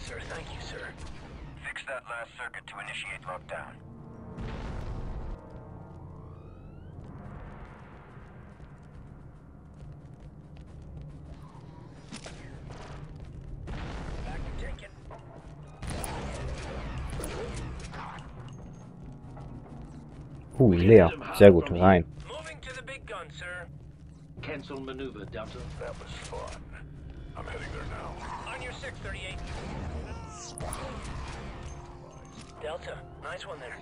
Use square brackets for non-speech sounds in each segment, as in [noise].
Yes, sir. Thank you, sir. Fix that last circuit to initiate lockdown. Back to taking. Uh, leer. Sehr gut, rein. Moving to the big gun, sir. Cancel maneuver, Delta. That was fun. I'm heading there now. On your 638. Delta, nice one there.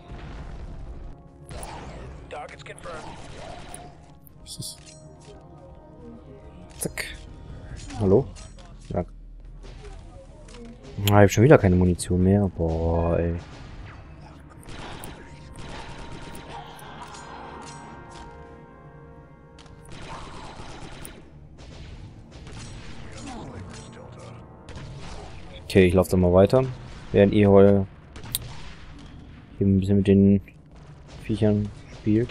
Target's confirmed. Zack. Hallo? Ja. Ah, ich hab schon wieder keine Munition mehr. Boah, ey. Okay, ich laufe dann mal weiter. Während ihr heute hier ein bisschen mit den Viechern spielt.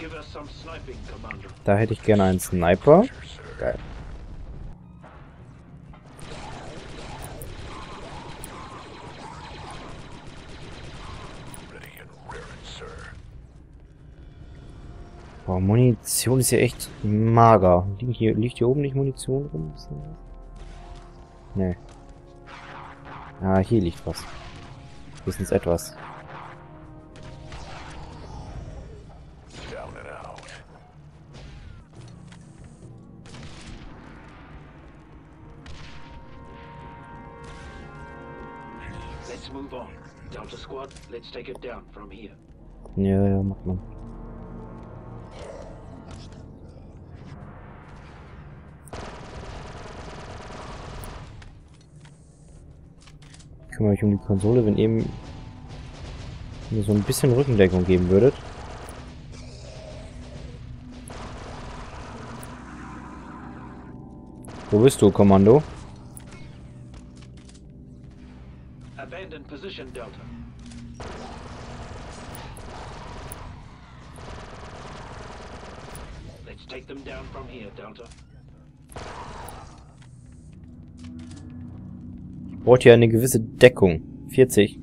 Da hätte ich gerne einen Sniper. Geil. Boah, Munition ist ja echt mager. Liegt hier, liegt hier oben nicht Munition rum? Nee. Ah, hier liegt was. Höchstens etwas. Let's move on. Delta Squad, let's take it down from here. Ja, ja, macht man. Kümmere euch um die Konsole, wenn ihr mir so ein bisschen Rückendeckung geben würdet. Wo bist du, Kommando? Abandon position, Delta. Let's take them down from here, Delta. Braucht hier eine gewisse Deckung. 40.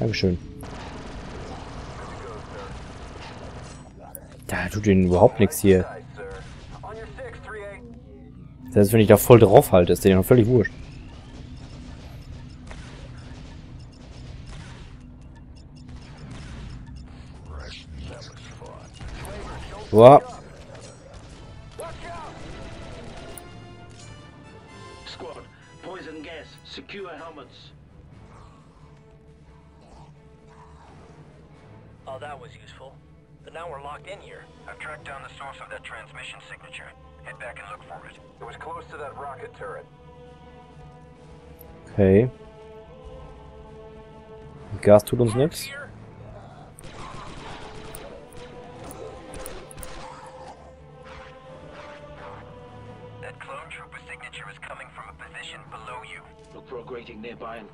Dankeschön. Da tut ihnen überhaupt nichts hier. Side, sir. On your 638. Selbst wenn ich da voll drauf halte, ist denen noch völlig wurscht. Boah,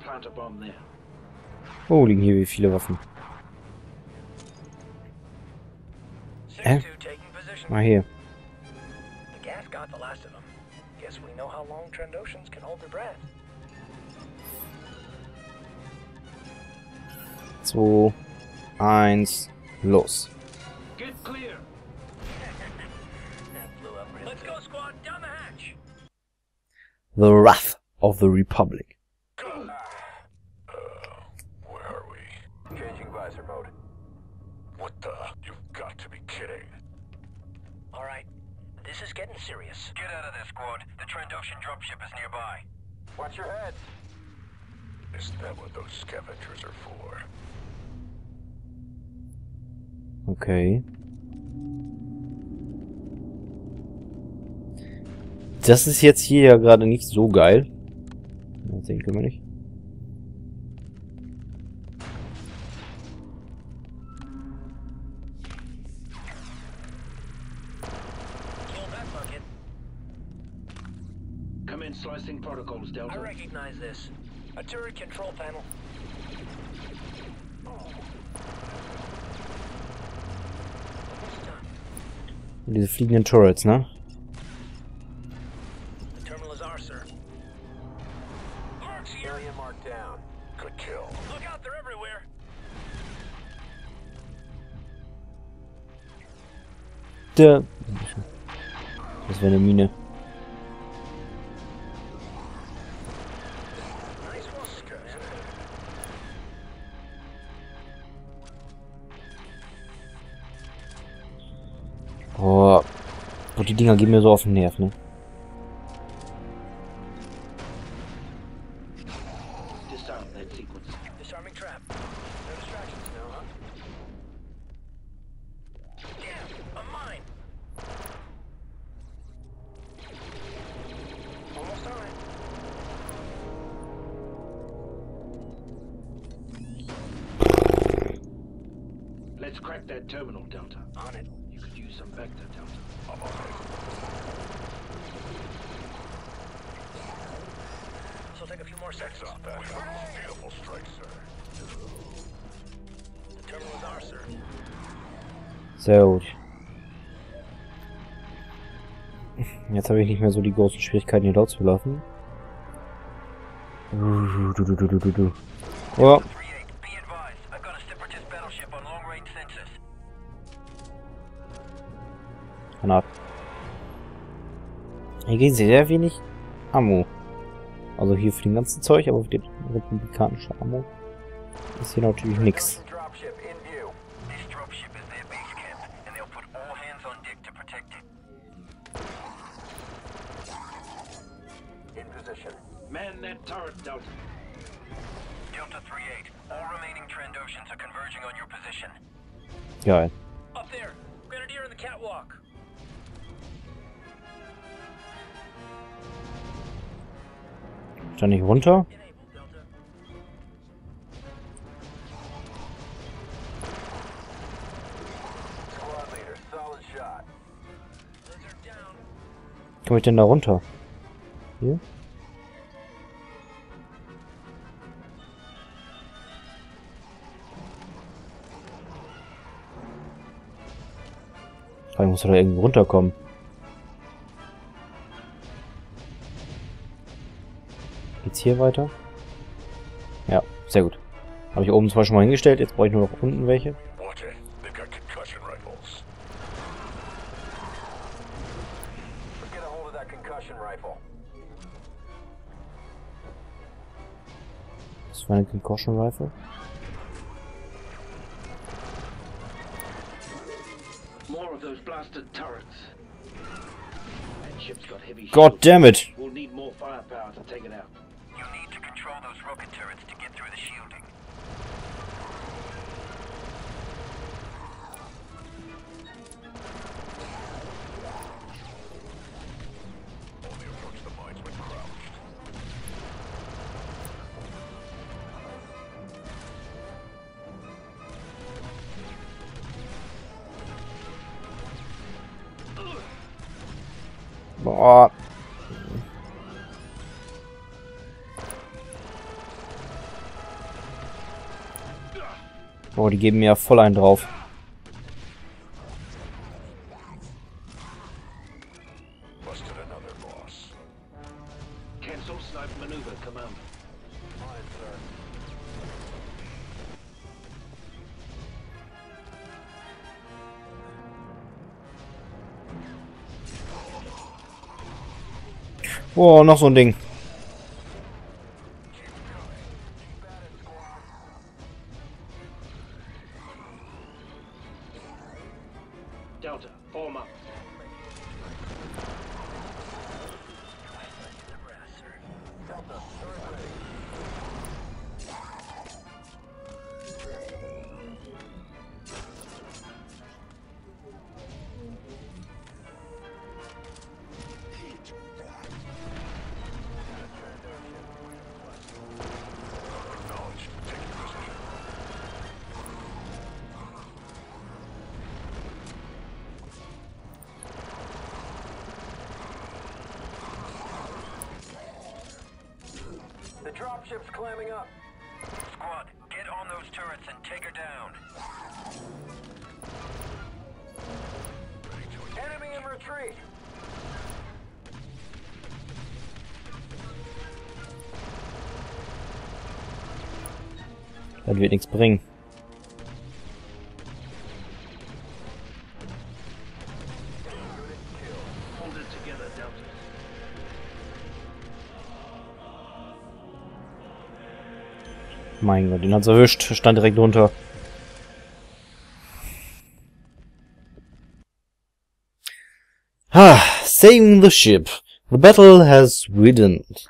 plant a bomb there. Oh, liegen hier wie viele Waffen. 6-2 taking position. Mal hier. 2, 1, los. Get clear. That flew up real Let's go, squad. Down the hatch. The Wrath of the Republic. Where are we? Changing visor mode. What the? You've got to be kidding. All right. This is getting serious. Get out of there, squad. The Trandoshan dropship is nearby. Watch your heads. Isn't that what those scavengers are for? Okay. Das ist jetzt hier ja gerade nicht so geil. Sehen können wir nicht. Look out, they're everywhere. Da. Das wäre eine Mine. Die Dinger gehen mir so auf den Nerv, ne? Mehr so die großen Schwierigkeiten, hier laufen. Oh, 3-8, be advised. I've got a separatist battleship on long-range sensors. Granaten. Hier gehen sie sehr wenig Ammo. Also hier für den ganzen Zeug, aber für die republikanische Ammo ist hier natürlich nix. Solid shot. Lizard down. Komme ich denn da runter? Hier? Muss doch da irgendwie runterkommen. Geht's hier weiter? Ja, sehr gut. Habe ich oben zwar schon mal hingestellt, jetzt brauche ich nur noch unten welche. Das war eine Concussion Rifle. Those blasted turrets. That ship's got heavy God shields. damn it! We'll need more firepower to take it out. You need to control those rocket turrets to get through the shielding. Boah. Boah, die geben mir ja voll einen drauf. Boah, noch so ein Ding. Bringen. Mein Gott, den hat's erwischt. Stand direkt runter. Ah, saving the ship. The battle has widened.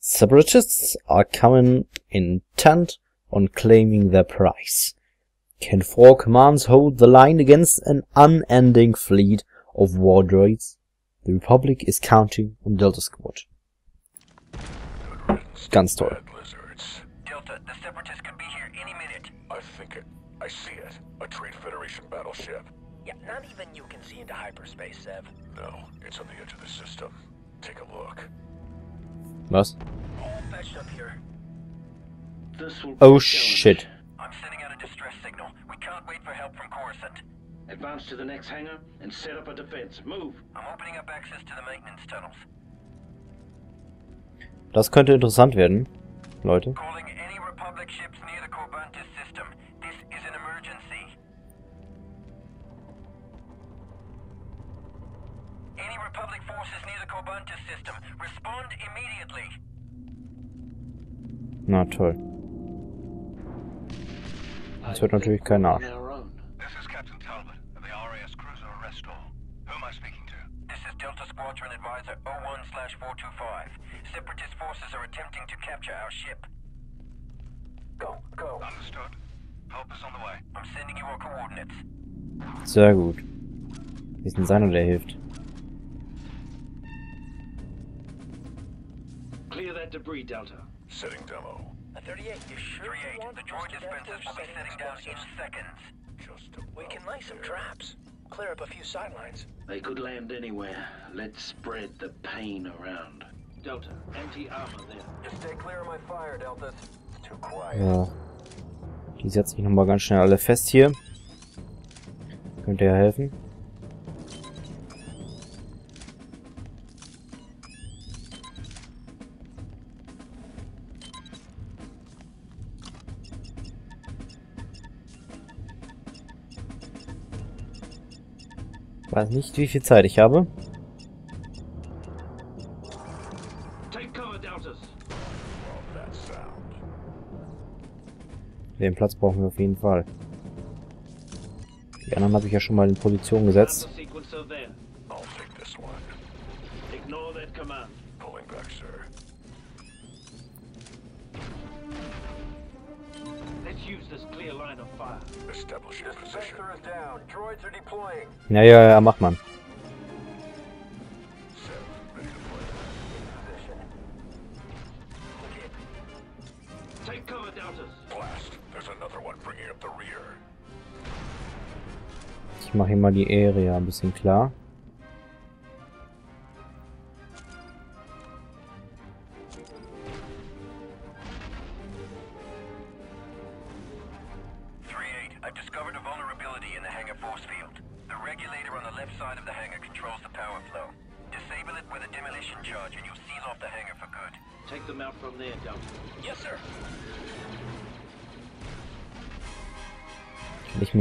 Separatists are coming intent on claiming their prize. Can four commands hold the line against an unending fleet of war droids? The Republic is counting on Delta Squad. Ganz toll. Delta, the Separatists could be here any minute. I think it. I see it. A Trade Federation battleship. Yeah, not even you can see into hyperspace, Sev. No, it's on the edge of the system. Take a look. Was? All fetched up here. This will Oh be a shit. I'm sending out a distress signal. We can't wait for help from Coruscant. Advance to the next hangar and set up a defense. Move. I'm opening up access to the maintenance tunnels. Das könnte interessant werden, Leute. Calling any Republic ships near the Corbantis system. This is an emergency. Any Republic forces near the Corbantis system, respond immediately. Na toll. Das hört natürlich keiner Arsch. This is Captain Talbot of the RAS cruiser Restore. Who am I speaking to? This is Delta Squadron Advisor 01-425. Separatist forces are attempting to capture our ship. Go, go. Understood. Help is on the way. I'm sending you our coordinates. Sehr gut. Ist denn seiner, der hilft? Clear that debris, Delta. Setting demo. A 38, you sure 38, the droid dispensers will be setting down in seconds. Just We can lay some traps. Clear up a few sidelines. They could land anywhere. Let's spread the pain around. Delta, anti-armor there. Just stay clear of my fire, Deltas. It's too quiet. Ja. Die setze ich nochmal ganz schnell alle fest hier. Könnte ja helfen. Weiß nicht, wie viel Zeit ich habe. Den Platz brauchen wir auf jeden Fall. Die anderen habe ich ja schon mal in Position gesetzt. Armor sequencer there. I'll take this one. Ignore that command. Pulling back, sir. One bringing up the rear. Ich mache hier mal die Area ein bisschen klar.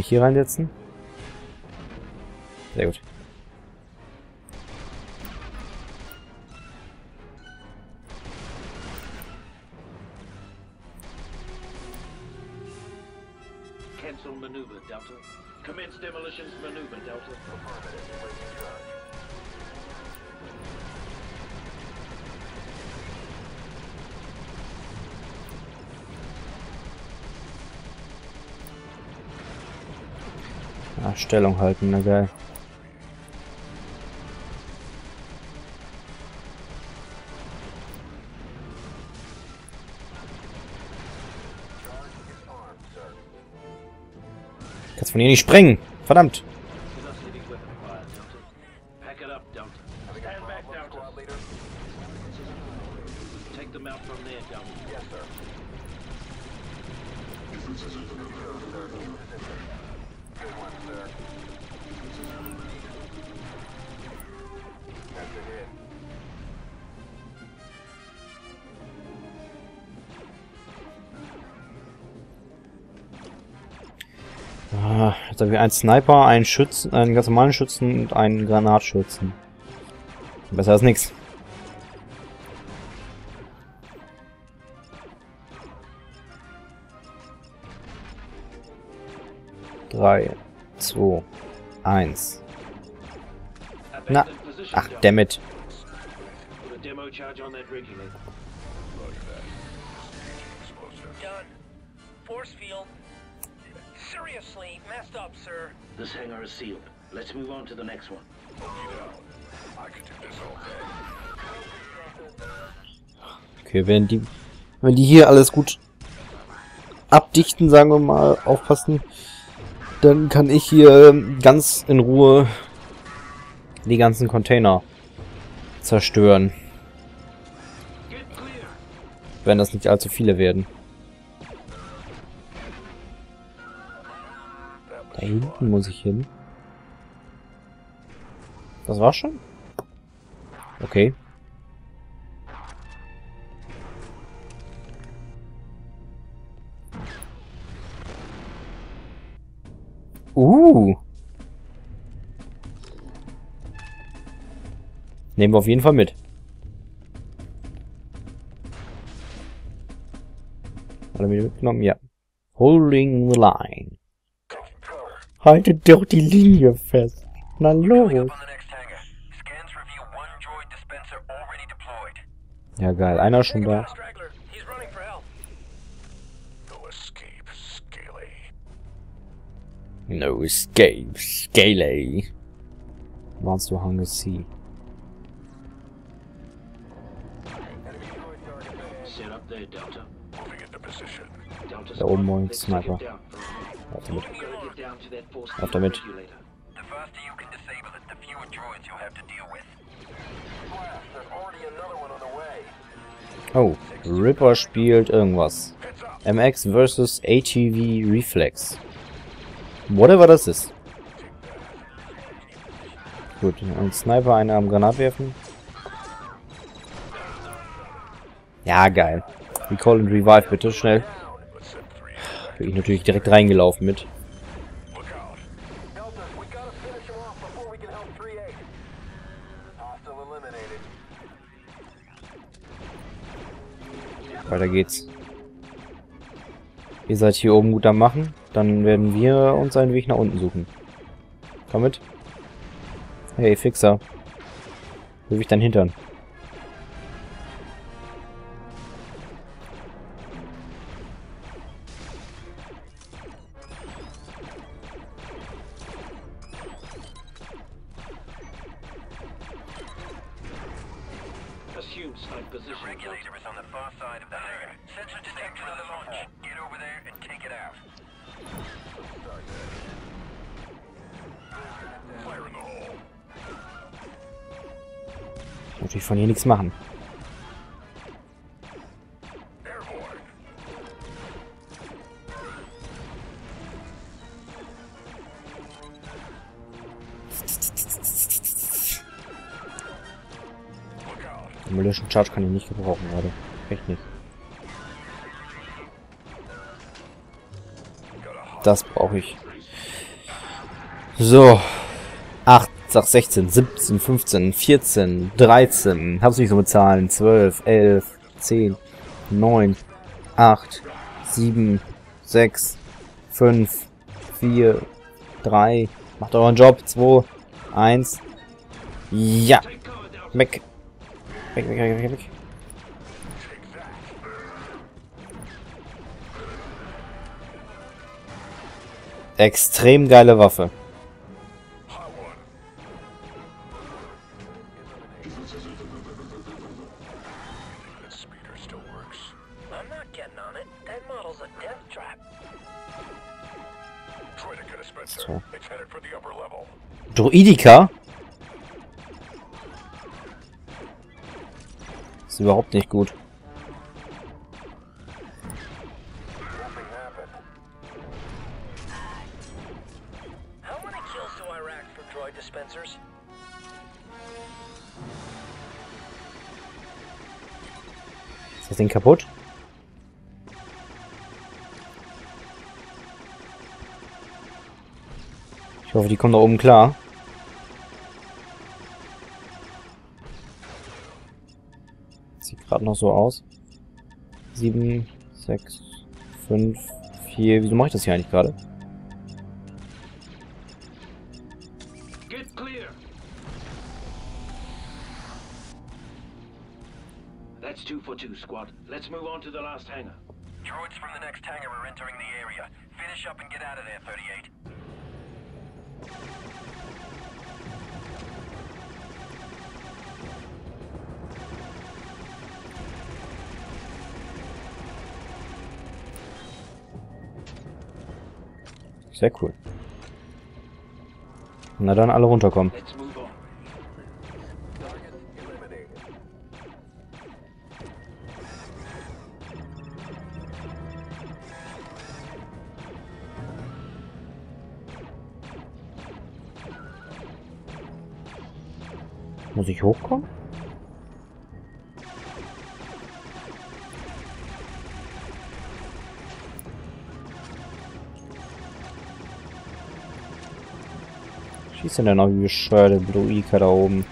Hier reinsetzen? Sehr gut. Cancel maneuver, Delta. Commence demolitions maneuver, Delta. Stellung halten, na geil. Kannst von hier nicht sprengen. Verdammt. Einen Sniper, einen Schützen, einen ganz normalen Schützen und einen Granatschützen. Besser als nix. Drei, zwei, eins. Na, ach, dammit. Force field. Seriously, messed up, sir. This hangar is sealed. Let's move on to the next one. Boogie down. I could do this all day. Okay, wenn die, wenn die hier alles gut abdichten, sagen wir mal, aufpassen, dann kann ich hier ganz in Ruhe die ganzen Container zerstören. Wenn das nicht allzu viele werden. Da hinten muss ich hin. Das war's schon? Okay. Uh. Nehmen wir auf jeden Fall mit. Alle wieder mitgenommen? Ja. Holding the line. Haltet doch die Linie fest. Na los. Ja, geil. Einer schon da. No escape, Scaly. Warst du Hunger C? Set up there, Delta. Moving into position. Delta Da oben let's Sniper. from here. Auf damit. Oh, Ripper spielt irgendwas. MX versus ATV Reflex. Whatever das ist. Gut, ein Sniper, einer am Granat werfen. Ja, geil. Recall and Revive, bitte, schnell. Bin ich natürlich direkt reingelaufen mit. Weiter geht's. Ihr seid hier oben gut am Machen. Dann werden wir uns einen Weg nach unten suchen. Komm mit. Hey, Fixer. Wirf ich dein Hintern. Nichts machen. Demolition Charge kann ich nicht gebrauchen gerade. Echt nicht. Das brauche ich. So. 8, sag 16, 17, 15, 14, 13. Hab's nicht so mit Zahlen. 12, 11, 10, 9, 8, 7, 6, 5, 4, 3. Macht euren Job. 2, 1. Ja. Weg, weg, weg, weg, weg. Extrem geile Waffe. Druidika? Ist überhaupt nicht gut. Ist das Ding kaputt? Ich hoffe, die kommen da oben klar. Gerade noch so aus. 7, 6, 5, 4. Wieso mache ich das hier eigentlich gerade? Get clear. That's two for two, squad. Let's move on to the last hangar. Droids from the next hangar are entering the area. Finish up and get out of there, 38. Sehr cool. Na dann alle runterkommen. Muss ich hochkommen? Schießt denn noch wie bescheuerte Bluika da oben?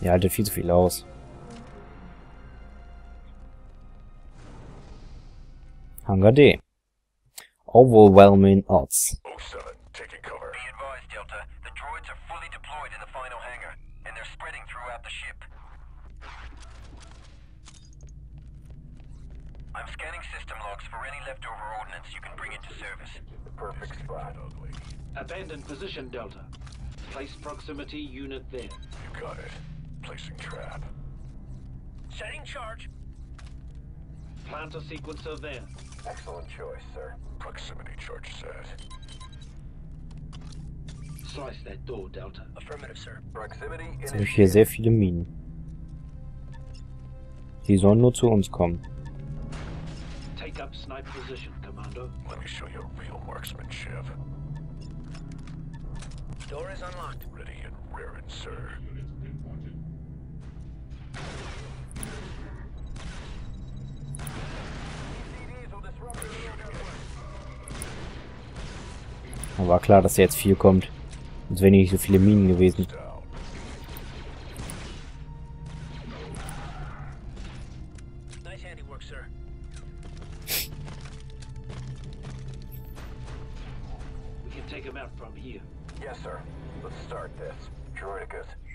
Ja, haltet viel zu viel aus. Hangar D. Overwhelming odds. Spreading the ship. I'm scanning system logs for any leftover ordnance you can bring into service. Perfect spot. Ugly. Abandoned position, Delta. Place proximity unit there. You got it. Placing trap. Setting charge. Plant a sequencer there. Excellent choice, sir. Proximity charge set. Jetzt habe ich hier sehr viele Minen. Die sollen nur zu uns kommen. Take up snipe position, Commando. Let me show you real marksmanship. Door is unlocked. Ready and raring, sir. Aber war klar, dass da jetzt viel kommt. Sonst wären nicht so viele Minen gewesen.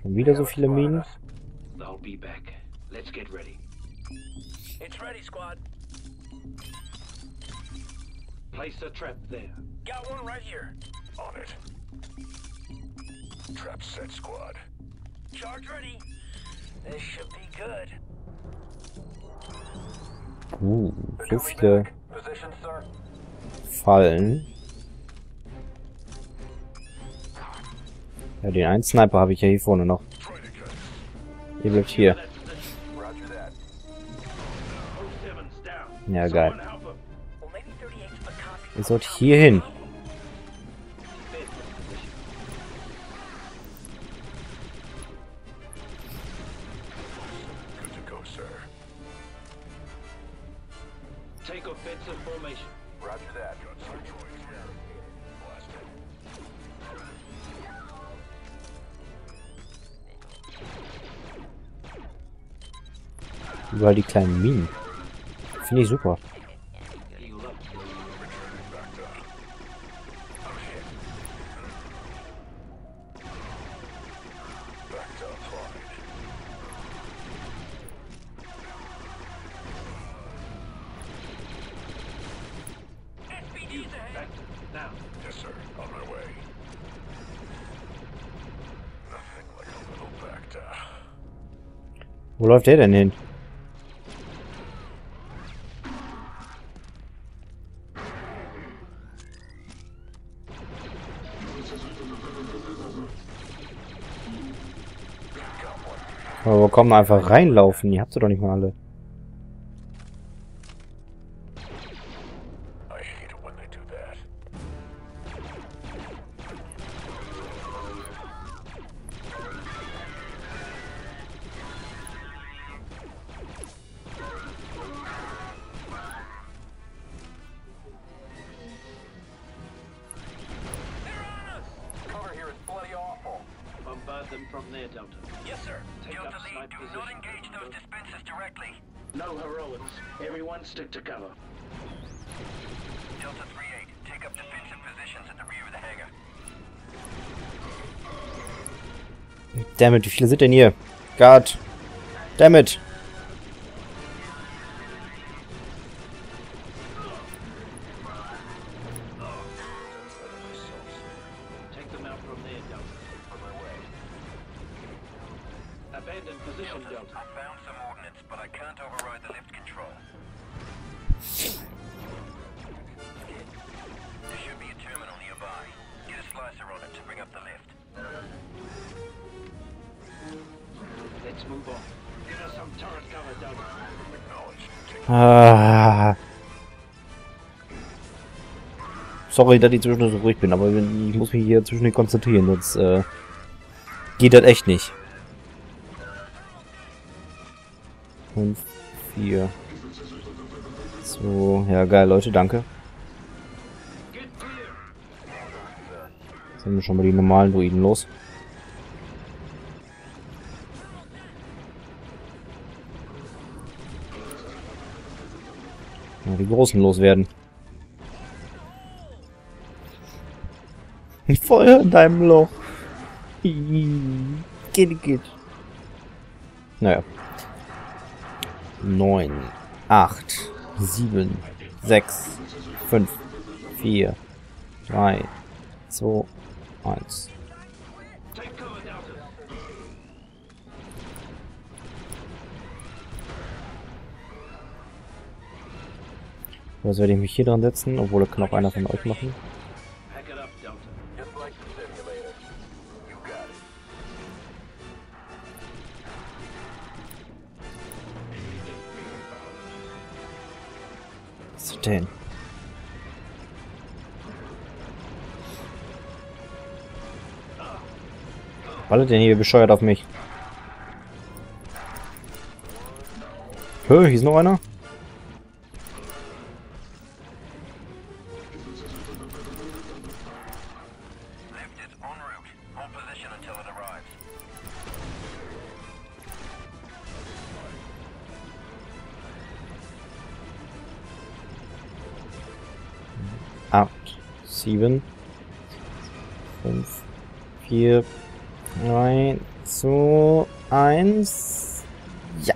Schon wieder so viele Minen? I'll be back. Let's get ready. It's ready, squad. Place a trap there. Got one right here. On it. Trap set, squad. Charge ready. This should be good. Uh, so viele Position, sir. Fallen. Ja, den einen Sniper habe ich ja hier vorne noch. Ihr bleibt hier. That position. Roger that. 07's down. Ja, geil. Someone help him. Well, maybe 38's a copy. Ihr sollt hier hin. Überall die kleinen Minen. Finde ich super. Heal up. Returning back to. Einfach reinlaufen, die habt ihr doch nicht mal alle. Dammit, wie viele sind denn hier? God. Dammit. Sorry, dass ich zwischendurch so ruhig bin, aber ich muss mich hier zwischendurch konzentrieren, sonst äh, geht das echt nicht. 5, 4, 2, ja geil, Leute, danke. Jetzt sind wir schon mal die normalen Druiden los. Ja, die großen loswerden. [laughs] Feuer in deinem Loch. Geht, geht. Naja. 9, 8, 7, 6, 5, 4, 3, 2, 1. Take cover, Delta. Jetzt werde ich mich hier dran setzen, obwohl kann auch einer von euch machen. Denn? Ballert denn hier bescheuert auf mich? Hö, hier ist noch einer? 5, 4, 3, 2, 1. Ja.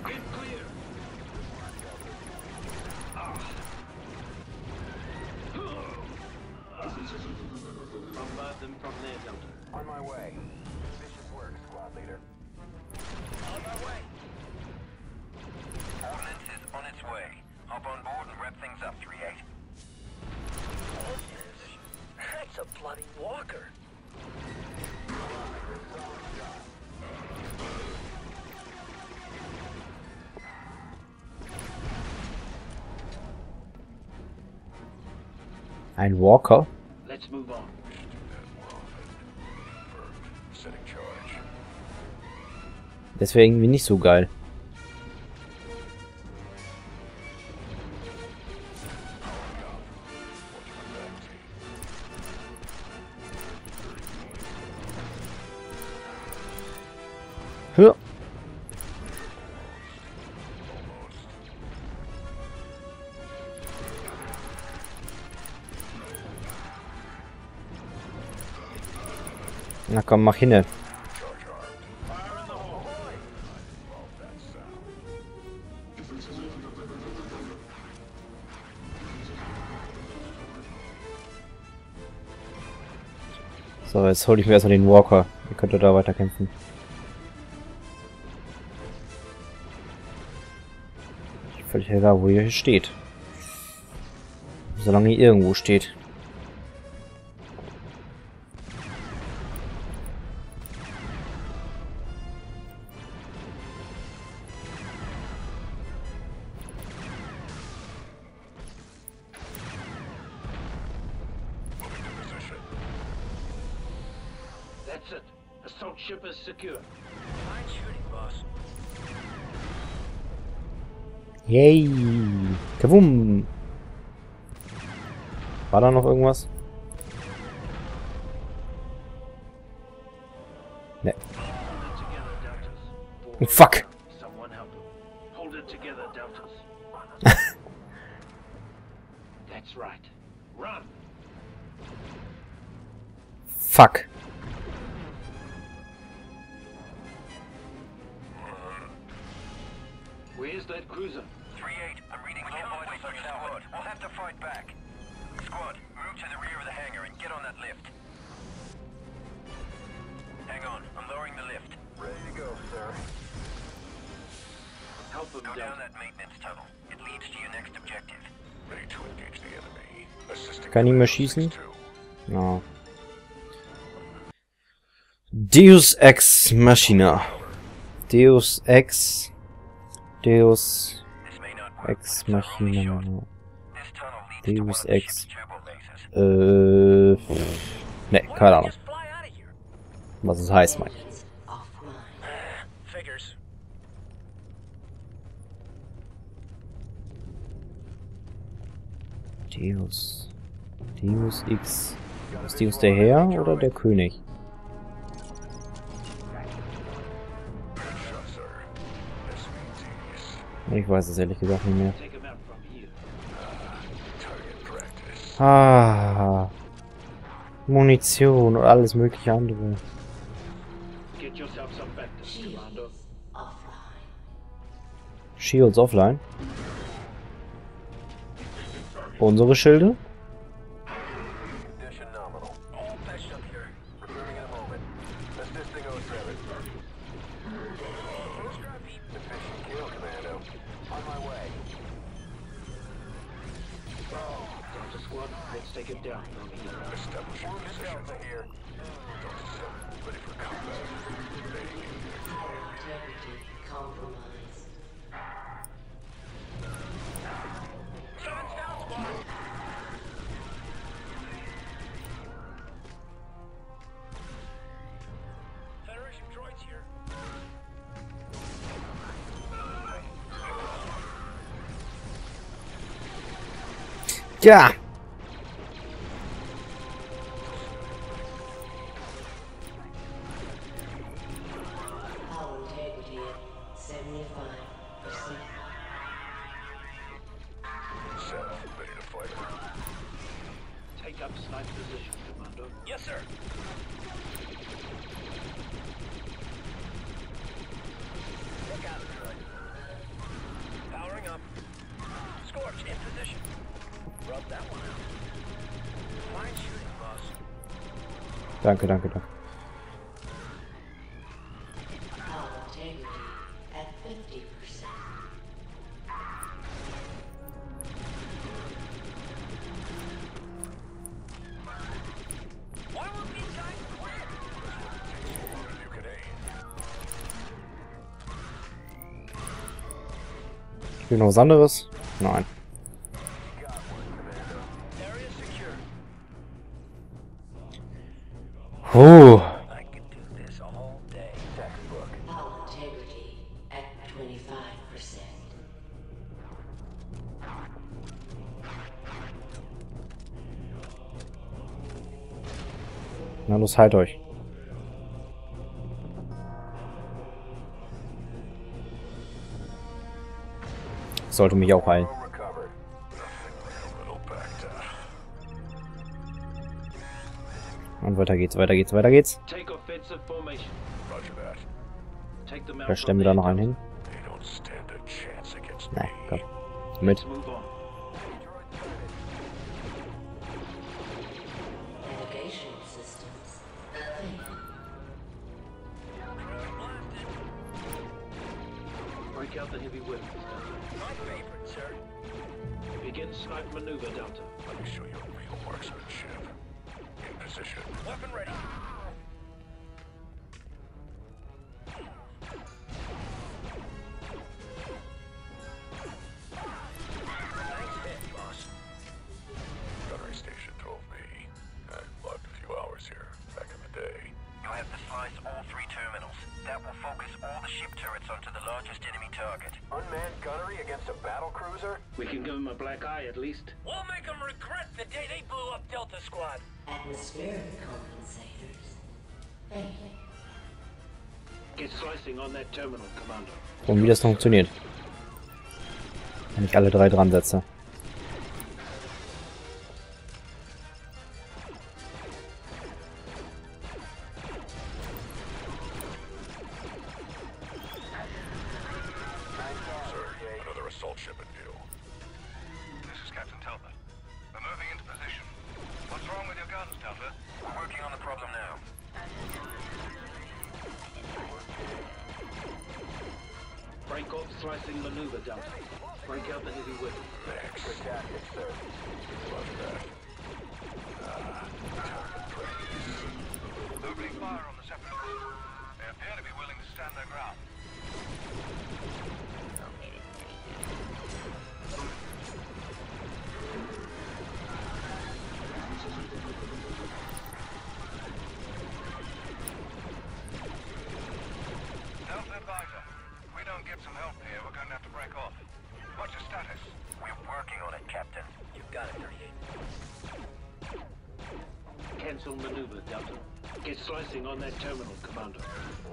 Walker. Let's move on. Setting charge. Das wäre irgendwie nicht so geil. That sound. So, jetzt hole ich mir erstmal den Walker. Ihr könnt da weiter kämpfen. Völlig egal, wo ihr hier steht. Solange ihr irgendwo steht. Fuck. Someone help him. Hold it together, Deltas. [laughs] That's right. Run! Fuck. Where's that cruiser? 3-8, I'm reading low vitals on your squad. We'll have to fight back. Squad, move to the rear of the hangar and get on that lift. Hang on, I'm lowering the lift. Ready to go, sir. Help him, Go down that maintenance tunnel. It leads to your next objective. Ready to engage the enemy. Assisting Kann ihn mehr schießen? 6-2. Ja. Deus Ex Machina. Deus Ex. Deus This may not work, Ex. Machina. This tunnel leads to one Deus Ex. Äh. Ne, keine Ahnung. Was es heißt, Mike. Figures. Deus. Deus X. Ist Deus der Herr oder der König? Ich weiß es ehrlich gesagt nicht mehr. Ah. Munition und alles mögliche andere. Shields offline. Unsere Schilde? Up. Scorch, in position. Danke, danke, danke. Power integrity at 50%. Why won't these guys quit? You can aim. Spiel noch was anderes? Nein. Halt euch. Sollte mich auch heilen. Und weiter geht's, weiter geht's, weiter geht's. Vielleicht stellen wir da noch einen hin. Me. komm. Mit. Und wie das funktioniert. Wenn ich alle drei dran setze. Break slicing maneuver, Delta. Break out the heavy weapon. Thanks. sir. Love that. Opening fire on the separatists. They appear to be willing to stand their ground. Get slicing on that terminal, Commander.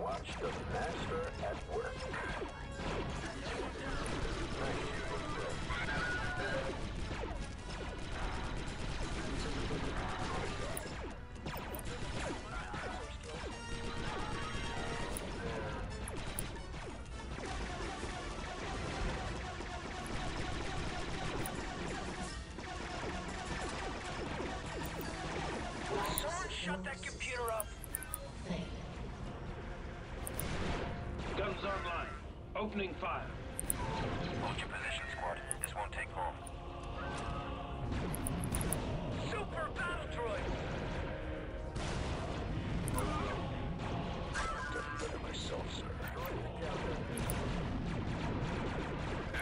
Watch the master at work. Shut that computer up. Guns online. Opening fire. Hold your position, squad. This won't take long. Super battle droid. Done better myself, sir.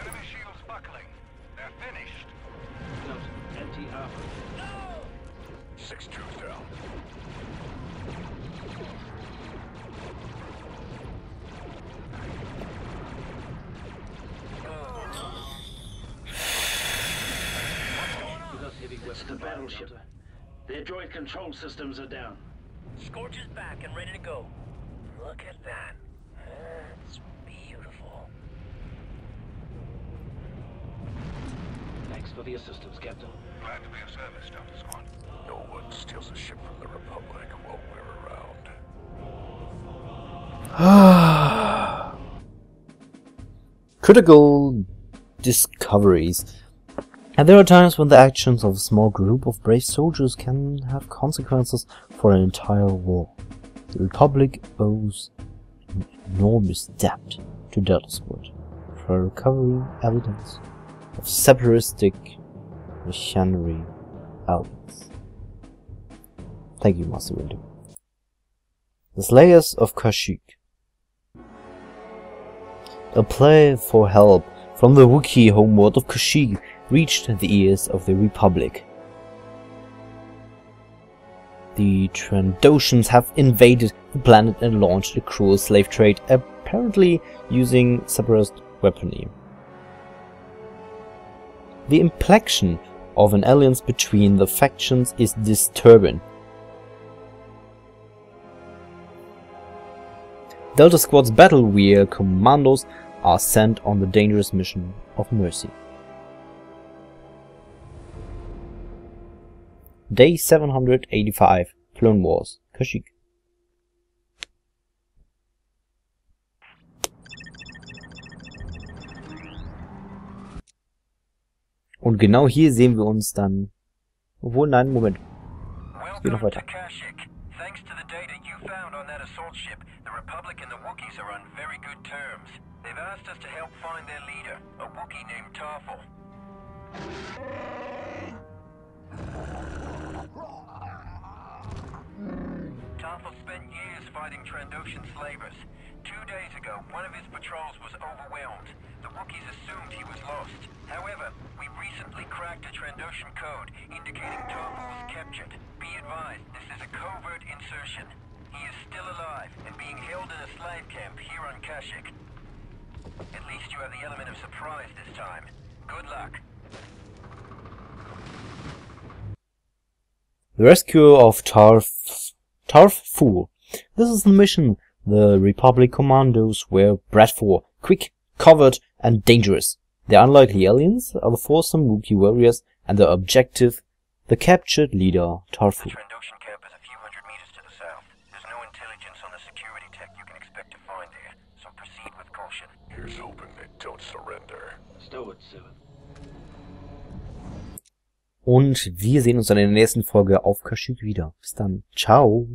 Enemy shields buckling. They're finished. Anti-armor. Six troops down. With us heavy weapons. the battleship. Their droid control systems are down. Scorch is back and ready to go. Look at that. That's beautiful. Thanks for the assistance, Captain. Glad to be of service, Delta Squad. No one steals a ship from the Republic while we're around. [sighs] Critical discoveries. And there are times when the actions of a small group of brave soldiers can have consequences for an entire war. The Republic owes an enormous debt to Delta Squad for recovering evidence of separatistic machinery elements. Thank you, Master Winter. The Slayers of Kashyyyk. A plea for help from the Wookiee homeworld of Kashyyyk reached the ears of the Republic. The Trandoshans have invaded the planet and launched a cruel slave trade, apparently using separatist weaponry. The implection of an alliance between the factions is disturbing. Delta Squad's battle wheel commandos are sent on the dangerous mission of Mercy. Day 785, Clone Wars, Kashyyyk. Und genau hier sehen wir uns dann... Obwohl, nein, Moment. geht noch weiter. Thanks to the data you found on that assault ship, the Republic and the Wookiees are on very good terms. They've asked us to help find their leader, a Wookiee named Tarful. Tarful spent years fighting Trandoshan slavers. Two days ago, one of his patrols was overwhelmed. The Wookiees assumed he was lost. However, we recently cracked a Trandoshan code indicating Tarful was captured. Be advised, this is a covert insertion. He is still alive and being held in a slave camp here on Kashyyyk. At least you have the element of surprise this time. Good luck. The rescue of Tarf... Tarf Fool. This is the mission The Republic commandos were bred for quick, covert, and dangerous. The unlikely aliens are the foursome Wookiee warriors and their objective, the captured leader The Tarfu. Trandoshan camp is a few hundred meters to the south. There's no intelligence on the security tech you can expect to find there, so proceed with caution. Here's hoping they don't surrender. Stow it, Seven. Und wir sehen uns dann in der nächsten Folge auf Kashyyyk wieder. Bis dann. Ciao.